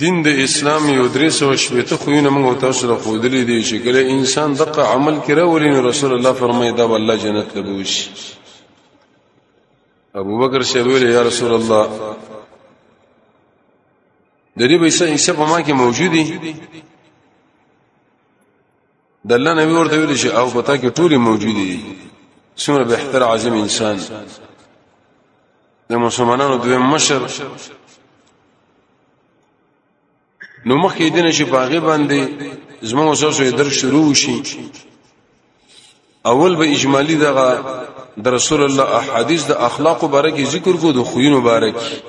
دین د اسلام یو درې سو شپېته خوونه موږ تاسو له خودلې دي چې کله انسان دغه عمل کړه ولې نو رسول الله فرمایي دا الله جنت ته بوش ابو بکر شه ویل یا رسول الله د دې به څه په ما کې موجودي د الله نبی ورته ویل شي او پتا کې ټولي موجودي څومره به احتر عظیم انسان د مسلمانانو دوی مشر نو مخکې دین شي باغې باندې زموږ اوسه در شروع شي اول به اجمالی دغه د رسول الله احادیث د اخلاق باره کې ذکر کو د خوینو باره کې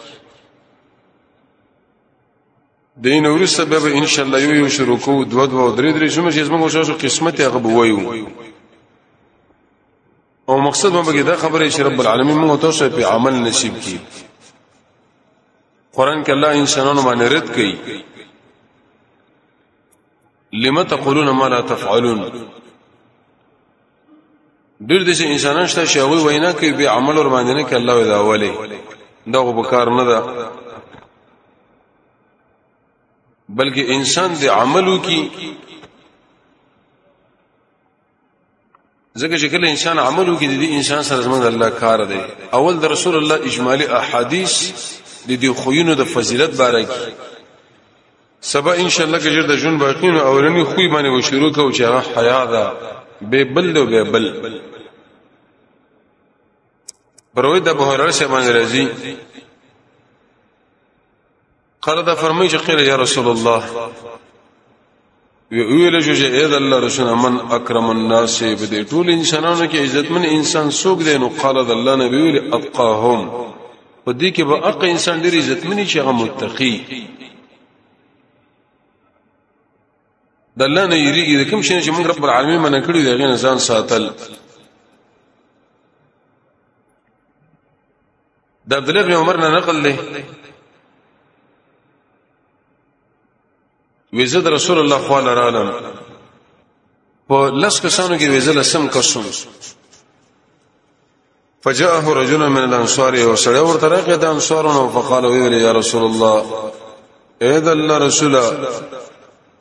دین ورسته به به ان شاء الله یو یو شروع کو دو دو درې درې شمه چې زموږ شاسو قسمت هغه بوایو او مقصد مې بګی دا خبره چې رب العالمین موږ ته څه په عمل نصیب کړي قران کې الله انسانانو باندې رد کړي لم تقولون ما لا تفعلون ډیر د انسانان شته چې هغه وینا کوي به عمل ور باندې نه کوي الله دا اوله دا غو بکار نه ده بلکې انسان د عملو کې ځکه چې کله انسان عملو کې د دې انسان سره زموږ الله کار دی اول د رسول الله اجمالی احادیث د دې خوینو د فضیلت باره کې سبا ان شاء الله کې جوړ د جون باقینو اولنی خوې باندې و شروع کوو چې هغه حیا ده به بل دی به بل بروي د بهرر شه باندې راځي قال دا فرمای چې قیل یا رسول الله ویل شو چې اې د الله رسول من اکرم الناس په دې ټول انسانانو کې عزتمن انسان څوک دی نو قال د الله نبی ویل اتقاهم په دې کې به اق انسان ډیر عزتمن چې هغه متقی د الله نه یریږي د کوم شي چې موږ رب العالمین منع کړی دی غین ځان ساتل د عبد الله بن عمر نه نقل دی ویزه د رسول الله صلی الله علیه وسلم په لس کسانو کې ویزه لسم کسون فجاءه رجل من الانصار وسړی ورته راغی د انصارونو فقال ویل یا رسول الله اې د الله رسوله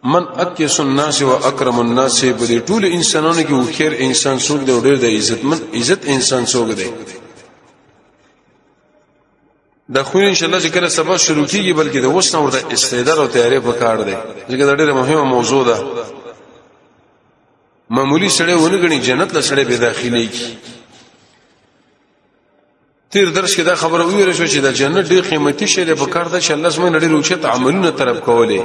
من اکیس الناس و اکرم الناس په دې ټول انسانانو کې وخیر انسان څوک دی ډېر د عزت من عزت انسان څوک دی د خو ان شاء الله چې کله سبا شروع کیږي بلکې د وسنه ورته استعداد او تیاری په کار دی ځکه دا ډېره مهمه موضوع ده معمولی سړی ونګنی جنت له سړی به داخلي کی تیر درس کې دا خبره ویل شو چې د جنت ډېر قیمتي شی دی په کار ده چې الله سمه نړۍ روچت عملونه طلب کولې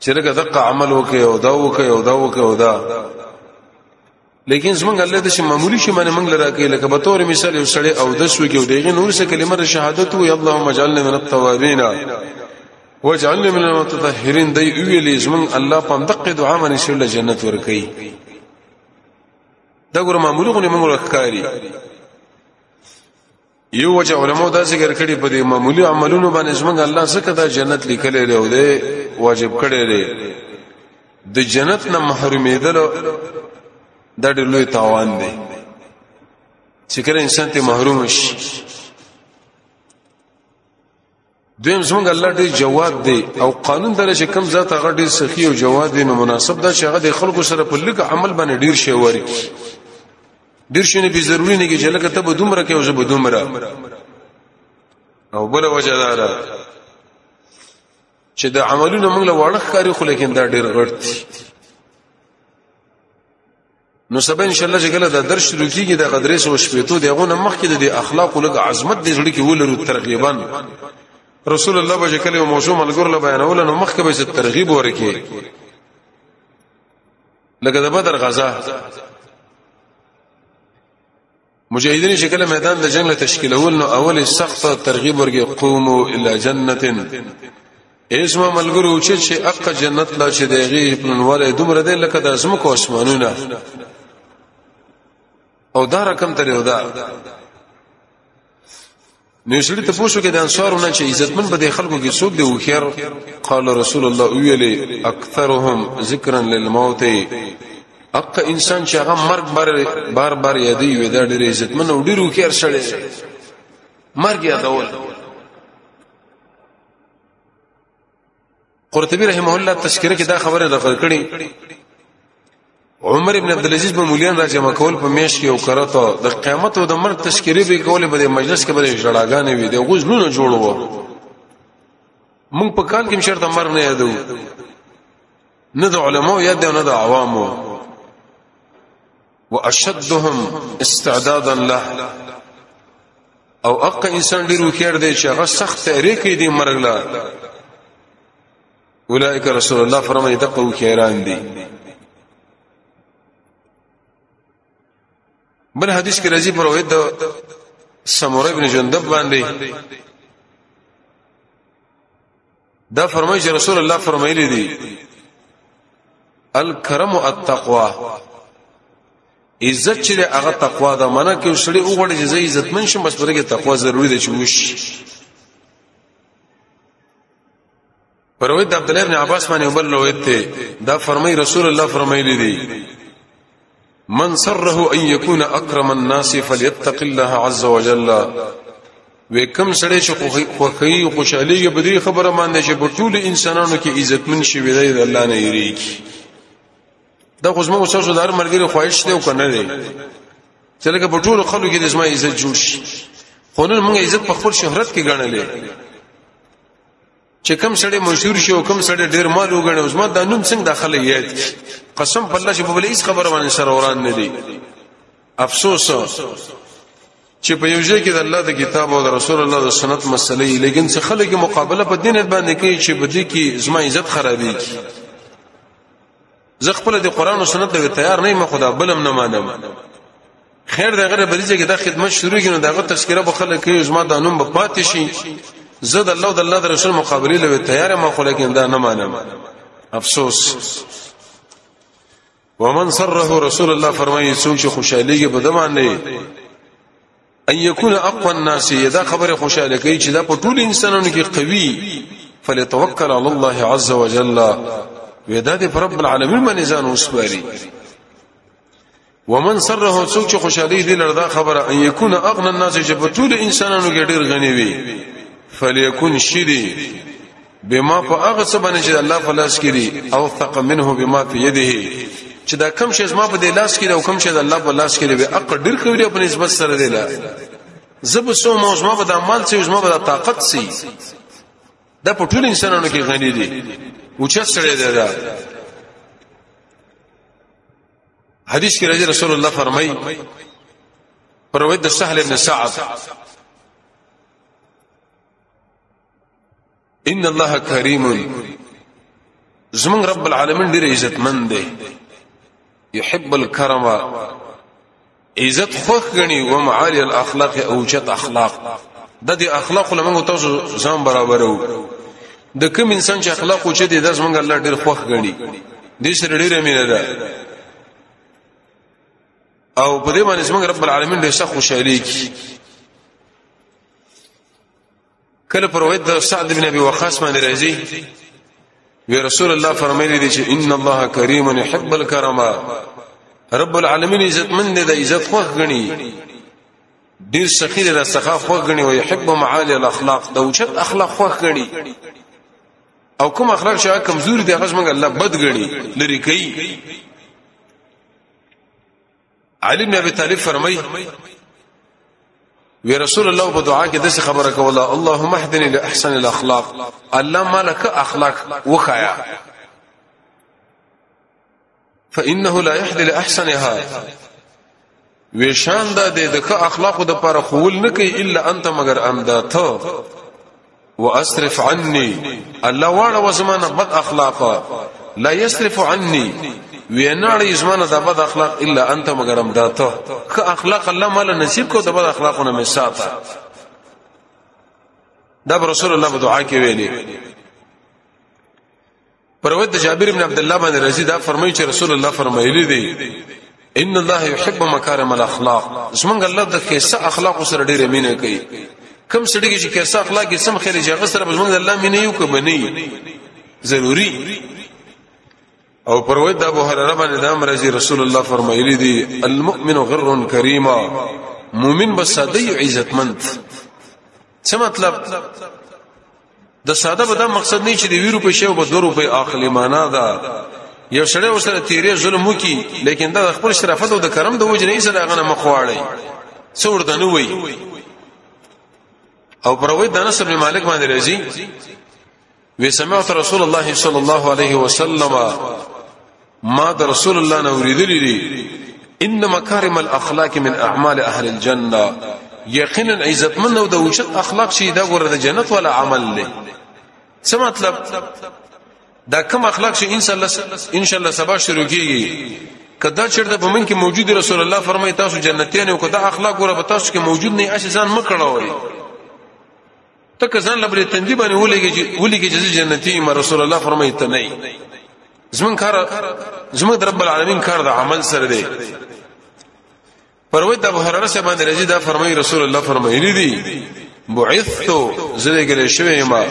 چې لکه دقه عمل وکي او دا وکي او دا وکي او دا لیکن زمونږ الله د شي معمولی شي باندې موږ لرا کې لکه به تور مثال یو سړی او د سوي کې او دغه نور څه کلمه د شهادت وي اللهم اجعلنا من التوابین واجعلنا من المتطهرین دی ویلې زمونږ الله په دقه دعا باندې شول جنت ورکړي دا ګور معمولی غونې موږ ښکاری یو وجه علماء دا ذکر کړي په دې معمولی عملونو باندې څنګه الله زکه دا جنت لیکلې دی او دې واجب کړي دی د جنت نه محرومېدل دا ډېر لوی تاوان دی چې کله انسان ته محروم شي دویم زمونږ الله ډیر جواد دی او قانون دره چې کم ذات هغه ډیر سخی او جواد دی نو مناسب ده چې هغه د خلکو سره په لږ عمل باندې ډیر شی وری ډیر شی نه به ضروری نه کې چې لکه ته به دومره کې او زه به دومره او بل وجه دا ده چې د عملونو موږ له وړخ کاری خو لیکن دا ډیر غړت نو سبا ان شاء الله چې کله دا درس شروع کیږي د غدرې سو شپېتو دغه نه مخکې د اخلاق لږ عظمت د زړه کې ولرو ترغیبا رسول الله به کله موضوع ملګر له بیانول نو مخکې به ترغیب ورکې لکه د بدر غزا مجاهدین چې کله میدان د جنگ له تشکیلول نو اول سخت ترغیب ورګي قومو الی جنتن ایسما ملګرو چې چې اق جنت لا چې دیږي پلنواله دومره دی لکه د زمکو اسمانونه او دا رقم تر یو دا نو سړي ته پوښتنه کوي د انصارونه چې عزتمن به د خلکو کې څوک دی وخير قال رسول الله ویلي اکثرهم ذکرا للموت اق انسان چې هغه مرګ بار بار بار یادې وي دا ډېر عزتمن او ډېر وخير سړی مرګ یادول قرطبي رحمه الله تشکره کې دا خبره نقل کړي عمر ابن عبد العزيز په مليان را جمع کول په میش کې او کرته د قیامت او د مر تشکری به کول په مجلس کې به جړاګانې وي د غوښنونه جوړو مونږ په کال کې شرط مر نه یادو نه د علماو یاد نه د عوامو واشدهم استعدادا له او اق انسان ډیر وکړ دی چې هغه سخت تحریک دی مرګ لا اولئک رسول الله فرمایي دقو کیران دي بل حدیث کې راځي پر وې د سمور ابن جندب باندې دا فرمایي چې رسول الله فرمایلی دی الکرم التقوا عزت چې هغه تقوا ده منه کې سړی وګړي چې عزت من شم بس پرګه تقوا ضروری ده چې وش پروي د عبد الله بن عباس باندې بل روایت ته دا فرمای رسول الله فرمایلی دی من سره ان يكون اكرم الناس فليتق الله عز وجل وکم سړی چې خوخی خوشالي په دې خبره باندې چې په ټول انسانانو کې عزتمن شي ویلای د الله نه یریږي دا خو زموږ اوسه دار مرګري خواهش دی او کنه دی چې لکه په ټول خلکو کې د زما عزت جوړ شي خو نن موږ عزت په خپل شهرت کې ګڼلې چې کوم سړی مشهور شي او کوم سړی ډیر مال وګڼي اوس ما دا نوم څنګه داخله یاد قسم په الله چې په بل هیڅ خبره باندې سره وران نه دي افسوس چې په یو ځای کې د الله د کتاب او د رسول الله د سنت مسلې لیکن څه خلک مقابله په دین باندې کوي چې بده کې زما عزت خرابېږي زه خپل د قران او سنت له تیار نه یم خدا بلم نه مانم خیر دغه د بریځه کې د خدمت شروع کینو دغه تذکرہ به خلک کې زما د نوم به پاتې شي زه د الله او د الله د رسول مقابله لوي تیار ما خو لیکن دا نه مانم افسوس ومن سره رسول الله فرمایي څوک چې خوشاليږي په دمان نه ان يكون اقوى الناس دا خبره خوشاله کوي چې دا په ټول انسانانو کې قوي فليتوکل على الله عز وجل ودا دې پر رب العالمین باندې ځان وسپاري ومن سره څوک چې خوشاله دي لردا خبره ان يكون اغنى الناس چې په ټول انسانانو کې ډېر غني وي فليكن شدي بما په هغه څه باندې چې الله په لاس کې دي او ثق منه بما په يده چې دا کم شي زما په دې لاس کې او کم شي د الله په لاس کې به اق ډیر کوي په نسبت سره دی لا زب سو مو زما په د عمل سي زما په د طاقت سي دا په ټول انسانانو کې غني دي او چې سره دی دا حدیث کې راځي رسول الله فرمایي پروید د سهل ابن سعد ان الله کریم زمون رب العالمین ډیر عزتمن دی يحب الكرم عزت خوخ غني و معالي الاخلاق او چت اخلاق د دې اخلاق له موږ تاسو ځان برابرو د کوم انسان چې اخلاق او چت د زمونږ الله ډیر خوخ غني دې سره ډیره مینه ده او په دې باندې زمونږ رب العالمین ډیر سخت خوشاله کی کله پر وید د سعد بن ابي وقاص باندې راځي وی رسول الله فرمایلی دی چې ان الله کریم يحب الكرم رب العالمین عزت مند دی عزت خوښ غني ډیر سخی دی سخا خوښ غني او يحب معالی الاخلاق د اوچت اخلاق خوښ غني او کوم اخلاق چې کمزوري دی هغه څنګه الله بد غني لري کوي علي بن ابي طالب فرمای وی رسول الله په دعا کې د څه خبره کوله اللهم اهدني لاحسن الاخلاق الله مالک اخلاق وخایا فانه لا يهدي لاحسنها ویشان دا د دغه اخلاقو د پر خول نه کوي الا انت مگر امدا ته واصرف عني الله واړه وزمانه بد اخلاق لا يصرف عني ویناړي زمانه د بد اخلاق الا انت مگرم داته که اخلاق الله مال نصیب کو د بد اخلاقونه می ساته دا رسول الله په دعا کې ویلي پروت جابر ابن عبد الله باندې رضی دا فرمایي چې رسول الله فرمایلی دی ان الله يحب مكارم الاخلاق زمونږ الله د کیسه اخلاق سره ډیره مینه کوي کم سړي چې کیسه اخلاق سم خیر جګه سره زمونږ الله مینه یو کوي نه ضروری او پروت د ابو هرره باندې د امر رسول الله فرمایلی دی المؤمن غر کریما مؤمن بسادی عزتمند څه مطلب د ساده به دا مقصد نه چې د ویرو په شی او به درو په اخلي معنا دا یو سړی وسره تیرې ظلم وکي لیکن دا خپل شرافت او د کرم د وجه نه سره غنه مخواړي څور د نه وي او پروي د انس بن مالک باندې راځي وی سمعت رسول الله صلی الله علیه وسلم ما د رسول الله نو ریدلی دی ان مکارم الاخلاق من اعمال اهل الجنه یقینا عزت من او د وجد اخلاق شي دا ګوره د جنت ولا عمل لې څه مطلب دا کوم اخلاق شي ان شاء الله ان شاء الله سبا شروع کیږي کدا چرته په من کې موجود رسول الله فرمایي تاسو جنتیان او کدا اخلاق ګوره به تاسو کې موجود نه اشه ځان مکړوي ته که ځان لبرې تندې باندې ولېږي چې ولېږي چې جنتی ما رسول الله فرمایي ته نه زمون کار زمون رب العالمین کار د عمل سره دی پروي د ابو هرره سره باندې رضی دا فرمایي رسول الله فرمایلی دی بعثت زده ګل شوی ما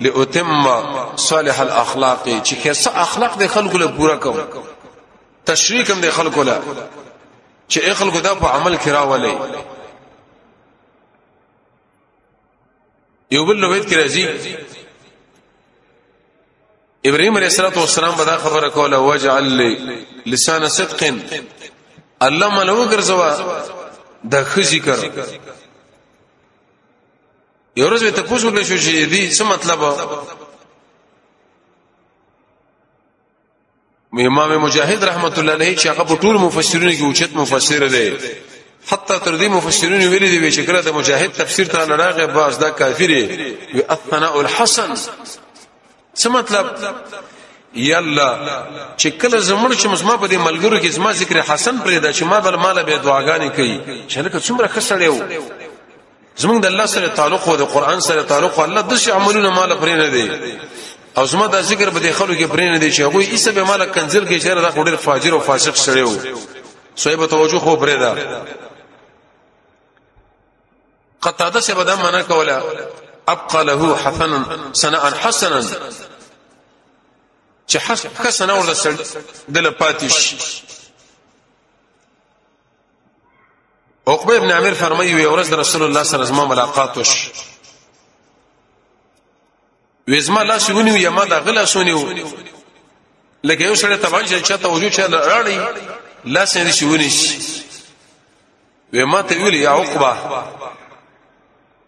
لاتم صالح الاخلاق چې کیسه اخلاق د خلکو له پورا کوم تشریک هم د خلکو له چې خلکو دا په عمل کې راولي یو بل روایت کې راځي ابراهيم عليه الصلاه والسلام بدا خبره کوله وجعل لي لسان صدق الله ملو ګرځوا د خزي کر یو ورځ ته پوښتنه شو چې دې څه مطلب امام مجاهد رحمت الله علیه چې هغه په ټول مفسرینو کې اوچت مفسر دی حتی تر دې مفسرینو ویلي دی چې کله د مجاهد تفسیر ته لراغه باز دا کافری وی الثناء الحسن څه مطلب یلا چې کله زمړ چې مسما په دې ملګرو کې زما ذکر حسن پرې دا چې ما بل مال به دعاګانې کوي چې لکه څومره خسړیو زمونږ د الله سره تعلق او د قران سره تعلق الله د شي عملونه مال پرې نه دی او زما د ذکر به د خلکو کې پرې نه دی چې هغه یې سبه مال کنزل کې شهر دا خوري فاجر او فاسق سره و صاحب توجه خو پرې ده قطاده څه بده معنا کوله ابقى له حسنا سنا حسنا چې حسن کسنه ورته دل پاتیش عقبه ابن عامر فرمایي وي ورځ رسول الله صلی الله علیه وسلم ملاقات وش وېزما لا سونیو یما دا غلا سونیو لکه یو سره تبان چې چاته وجو چا راړي لا سې شي ونی شي وې ما ته ویل یا عقبه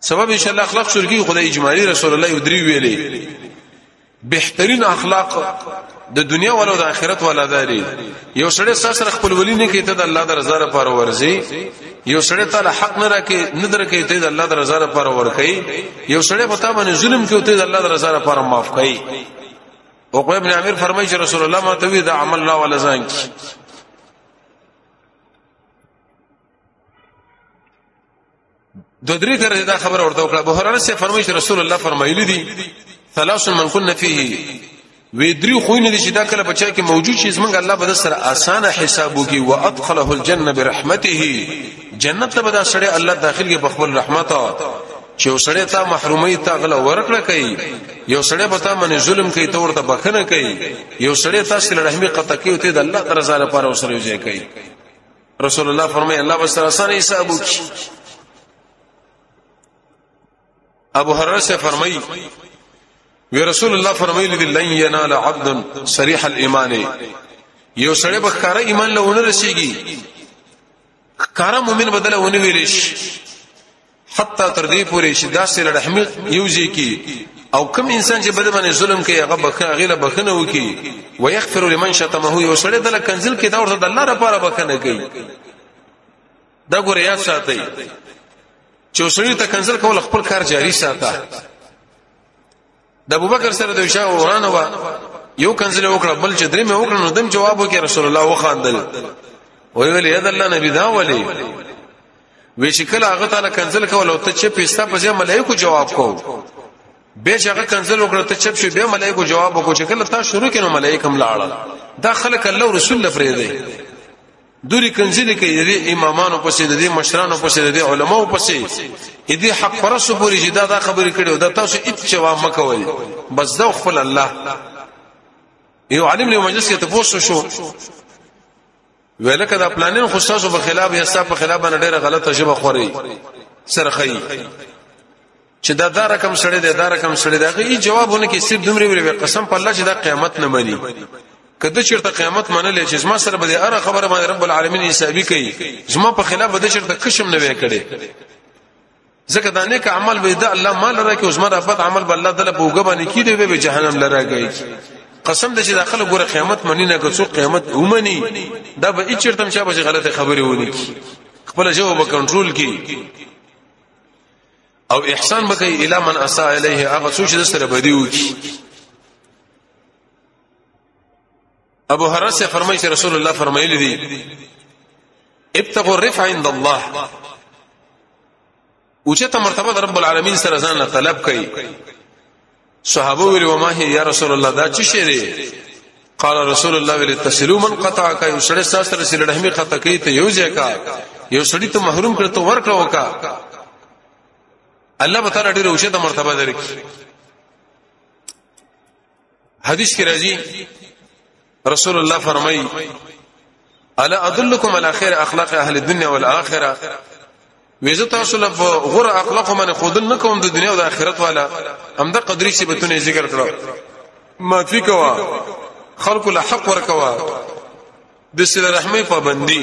سبب ان شاء الله اخلاق شروع کی خدای اجمالی رسول الله درې ویلې بهترین اخلاق د دنیا ولو د آخرت ولا داري یو سړی سره خپل ولی نه کیته د الله د رضا لپاره ورزي یو سړی تعالی حق نه راکې نه درکې ته د الله د رضا لپاره ورکې یو سړی په تا باندې ظلم کوي ته د الله د رضا لپاره معاف کوي او قیب ابن عامر فرمایي چې رسول الله ما ته وی دا عمل لا ولا ځان کی د درې درې دا خبره ورته وکړه بهرانه سي فرمایي چې رسول الله فرمایلی دي ثلاث من كن فيه وی درې خوینه دي چې دا کله بچا کې موجود شي زمونږ الله به سره اسانه حساب وکي وادخله الجنه برحمته جنت ته به دا سړی الله داخل کې بخبل رحمت چې وسړی تا محرومي تا غلا ورکړه کوي یو سړی به تا باندې ظلم کوي تور ته بخنه کوي یو سړی تاسو له رحمي قطع کوي ته د الله تعالی لپاره وسره یو ځای کوي رسول الله فرمای الله به سره سره حساب وکي ابو هرره سے فرمای وی رسول الله فرمایلی دی لن ینال عبد صریح الايمان یو سړی به ښکارا ایمان له ونه رسیږي ښکارا مؤمن بدله ونه ویل شي حتی تر دې پورې چې داسې لړحمي یوځي کی او کوم انسان چې بده باندې ظلم کوي هغه بخنه غیله بخنه وکي ويغفر لمن شتمه یو سړی دل کنزل کې دا ورته د الله لپاره بخنه کوي دا ګور یاد ساتي چې سړی ته کنزل کول خپل کار جاری ساته د ابوبکر سره د شاه ورانه وا یو کنځل وکړه بل چې درې مې وکړه نو دم جواب وکړ رسول الله وخاندل وی ویل یاد الله نبی دا ولی وی شکل هغه تعالی کنځل کول او ته چې پستا په ځای ملائکه جواب کو به شغه کنځل وکړه ته چپ شو به ملائکه جواب وکړه چې کله تا شروع کینو ملائکه هم لاړه دا خلک الله رسول لفریدي دوری کنځلې کوي د امامانو پسې د مشرانو پسې د علماو پسې دې حق پرسو پوری چې دا دا خبرې کړي او دا تاسو هیڅ جواب مکوئ بس دا خپل الله یو عالم له مجلس کې تاسو شو ویلکه دا پلانین خو تاسو په خلاف یا تاسو په خلاف باندې ډیره غلطه شبه خوري سرخی چې دا دا رقم سړی دی دا رقم سړی دی هغه یې جوابونه کې سیب دومره ویل قسم په الله چې دا قیامت نه مني کده چیرته قیامت منلې چې زما سره به اره خبره باندې رب العالمین حسابي کوي زما په خلاف به چیرته کشم نه وې کړي ځکه دا نیک عمل به د الله مال راکې اوس مر افت عمل به الله دله بوګه باندې کیږي به جهنم لراږي قسم دې چې داخله ګوره قیامت منی نه کوڅو قیامت اومني دا به هیڅ چرته مشه به غلطه خبره ونی خپل جواب کنټرول کی او احسان به کوي الی من اساء الیه هغه څوک چې سره بدیو کی ابو هرره سے فرمایي چې رسول الله فرمایلی دی ابتغوا الرفع عند الله اوچته مرتبه رب العالمین سره ځان طلب کوي صحابه ویل وما هي یا رسول الله دا چی شی دی قال رسول الله ویل تسلو من قطع کا یو سړی ساس سره سره رحمی قطع کی ته یو ځای کا یو سړی ته محروم کړ ته ورکړه وکا الله تعالی ډیره اوچه د مرتبه درک حدیث کې راځي رسول الله فرمایي الا ادلکم علی خیر اخلاق اهل الدنيا والاخره ویزه تاسو له غره اخلاق باندې خود نه کوم د دنیا او د آخرت والا هم د قدرې سی بتونه ذکر کړو معافي کوا خلق له حق ور کوا د سله رحمه پابندي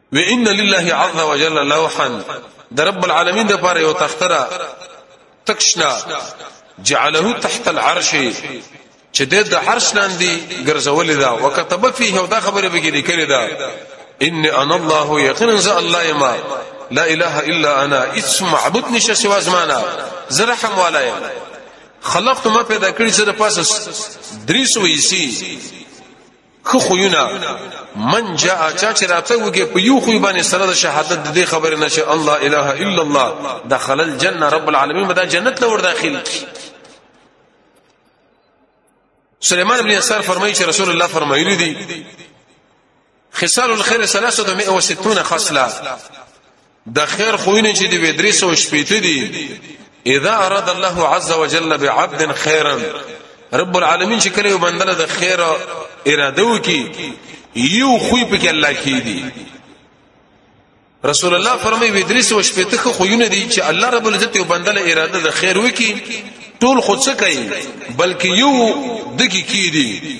وان لله عز وجل لوحا در رب العالمین د پاره یو تختره تکشنا جعله تحت العرش چې د د عرش لاندې ګرځولې دا وکتب فيه او دا خبره به کې لیکلې دا ان انا الله یقینا ز الله یما لا اله الا انا اسم معبود نشه سوا زمانہ زرحم والا یم خلقت ما پیدا کړی چې د پاسه درې سو ایسی خو خویونه من جاء چا چې راته وګي په یو خو باندې سره د شهادت د دې خبره نشه الله اله الا الله دخل الجنه رب العالمین بدا جنت لور داخل کی سليمان بن يسار فرمایي چې رسول الله فرمایلی دي خصال الخير 360 خصله د خیر خوینه چې دی ودریس او شپېته دی اذا اراد الله عز وجل بعبد خيرا رب العالمین چې کله یو بندله د خیر اراده وکي یو خوې په کې الله کې دی رسول الله فرمایي ودریس او شپېته خوینه دی چې الله رب العزت یو بندله اراده د خیر وکي ټول خود څه کوي بلکې یو دګي کې دی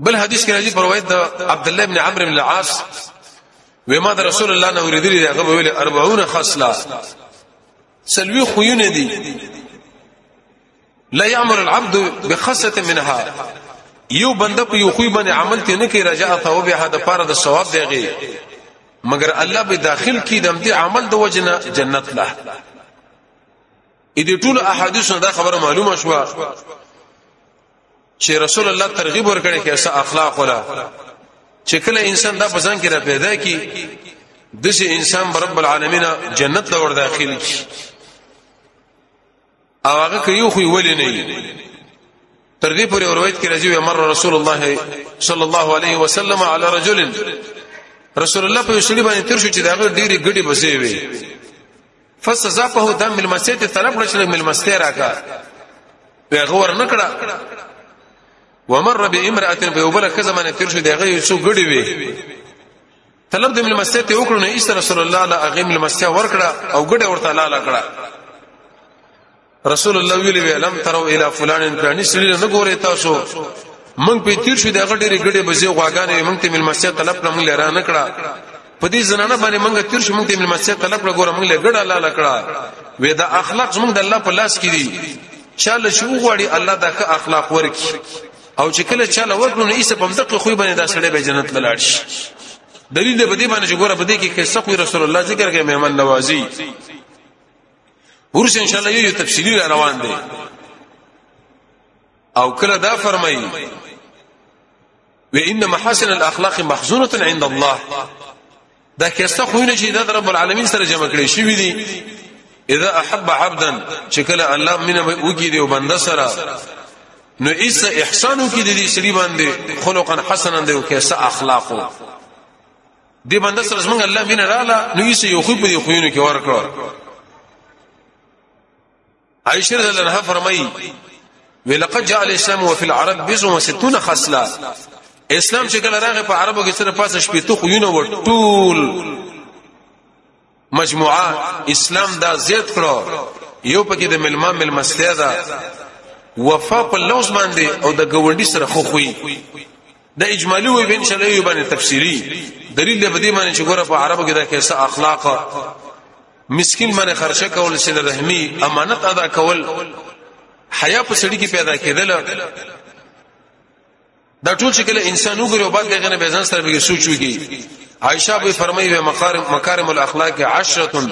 بل حدیث کې راځي پروایت د عبد الله ابن عمرو بن العاص وما د رسول الله نه ورېدلې هغه ویل 40 خصله سلوي خوونه دي لا يعمل العبد بخصه منها یو بنده په یو خوې باندې عمل ته نه کوي رجاء ثواب یا د پاره د ثواب دیږي مګر الله به داخل کی دم دې عمل د وجنه جنت له اې دې ټول احادیث دا خبره معلومه شوه چې رسول الله ترغیب ورکړي کې اسه اخلاق ولا چې کله انسان دا بزن کې را پیدا کی دسه انسان رب العالمین جنت لور داخل کی او هغه کوي خو ولې نه تر دې پورې روایت کې راځي مر رسول الله صلی الله علیه وسلم علی رجل رسول الله په شړي باندې تر شو چې دا ډېری ګډي بسې وي فسزفه د ملمسته ته طلب کړ چې ملمسته راکا هغه ور نکړه ومر بامراه په یو بل کزه باندې تیر شو دغه یو څو غړي وي طلب د ملمسته ته وکړو نه ایست رسول الله لا هغه ملمسته ورکړه او غړي ورته لاله کړه رسول الله ویلی وی لم ترو الی فلان فلانی سړي نه ګوري تاسو مونږ په تیر شو دغه ډېری ګډه بزي غواګانې مونږ ته مل مسجد طلب نه مونږ لرا نه کړه په دې زنانه باندې مونږ تیر شو مونږ ته مل مسجد طلب نه ګوره مونږ له ګډه لاله کړه وې دا اخلاق زمونږ د الله په لاس کې دي چاله شو غواړي الله دا ښه اخلاق ورکي او چې کله چاله ورکړو نو ایسه په مدقه خو باندې دا سړی به جنت لاړ شي دلیل به دې باندې چې ګوره په دې کې قصه کوي رسول الله ذکر کوي مهمان نوازي ورس ان شاء الله یو تفصیلی را روان دی او کله دا فرمایي وان محاسن الاخلاق مخزونه عند الله دا کیسه خو نه چې د رب العالمین سره جمع کړي شي وي دي اذا احب عبدا چې کله الله مینه وګي دی او بنده سره نو ایس احسانو کې د دې سړي باندې خلقا حسنا دی او کیسه اخلاقو دې بنده سره زمونږ الله مين رااله نو یې یو خو په خوینو کې ورکړو عائشه رضی الله عنها فرمایي ولقد جاء الاسلام وفي العرب بزم وستون خصله اسلام چې کله راغی په عربو کې سره پاسه شپې تو خوینه ور ټول مجموعه اسلام دا زیات کړو یو پکې د ملما ملمستیا دا وفا په لوز باندې او د ګوندی سره خو خوې د اجمالی وی بن شله یو باندې تفسیری دلیل دی بدی باندې چې ګوره په عربو کې دا کیسه اخلاق مسکین باندې خرچه کول چې رحمی امانت ادا کول حیا په سړی کې پیدا کېدل دا ټول چې کله انسان وګوري او بعد دغه نه بيزان سره به سوچ وکړي عائشہ به فرمایي به مکارم مکارم الاخلاق عشره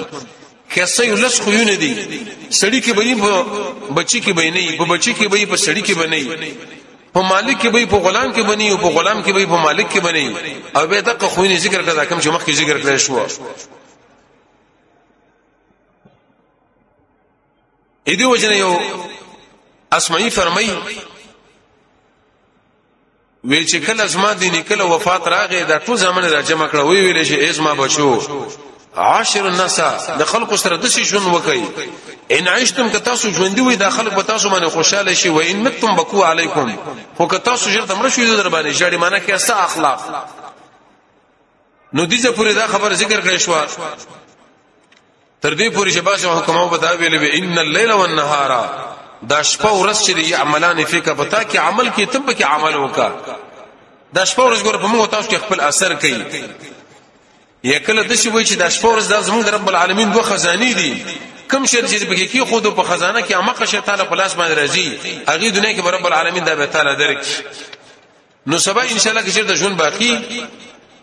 کیسه یو لس خوونه دي سړی کې به په بچی کې به نه په بچی کې به په سړی کې به نه په مالک کې به په غلام کې بني او په غلام کې به په مالک کې بني او به دغه خوونه ذکر کړه کوم چې مخکې ذکر کړی شو اې دی وجنه یو اسمعي فرمایي وی چې کله زما د نکله وفات راغې دا ټول زمانه را جمع کړه وی ویل شي ازما بچو عاشر الناس د خلکو سره د شي ژوند وکي ان عشتم که تاسو ژوند وي د خلک په تاسو باندې خوشاله شي و ان متم بکو علیکم خو که تاسو ژر تمر شو در باندې جړې معنی کې استا اخلاق نو دې ځه پوری دا خبره ذکر کړې شو تر دې پوری چې باشه حکمو په دا ویلې به ان الليل والنهار دا شپه ورځ چې دی عملان فیکا پتا کې عمل کې تم کې عمل وکا دا شپه ورځ ګور په موږ تاسو کې خپل اثر کوي یکله د شي وای چې دا شپه ورځ د زموږ رب العالمین دوه خزاني دي کم شر چې به کې خود په خزانه کې امقه شي تعالی په لاس باندې راځي هغه دنیا کې رب العالمین دا به تعالی درک نو سبا ان شاء الله کې چیرته ژوند باقی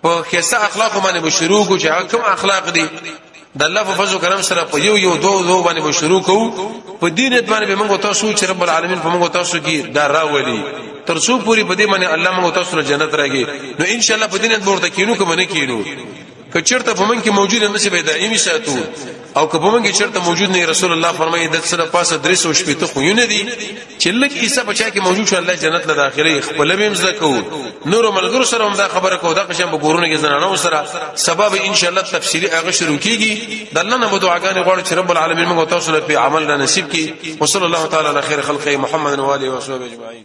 په خسته اخلاق باندې به شروع کو چې حکم اخلاق دي د الله په فضل کرم سره په یو یو دوه دوه باندې به شروع کو په دې نیت باندې به موږ تاسو چې رب العالمین په موږ تاسو کې دا راولي تر څو پوری په دې باندې الله موږ تاسو له جنت راګي نو ان شاء الله په دې نیت ورته کینو کوم نه کینو کچرته په من کې موجود نه شي به دایمي ساتو او که په من کې چرته موجود نه رسول الله فرمایي د سره پاسه درې سو شپې ته خو نه دي چې لکه عیسی بچا کې موجود شو الله جنت له داخلي خپل به مزه کو نور ملګرو سره هم دا خبره کو دا قشم به ګورونه کې زنانه سره سبب ان شاء الله تفسیری هغه شروع کیږي د الله نه دعاګانې غواړو چې رب العالمین موږ تاسو له په عمل را نصیب کړي وصلی الله تعالی علی خیر خلق محمد و علیه و صحبه اجمعین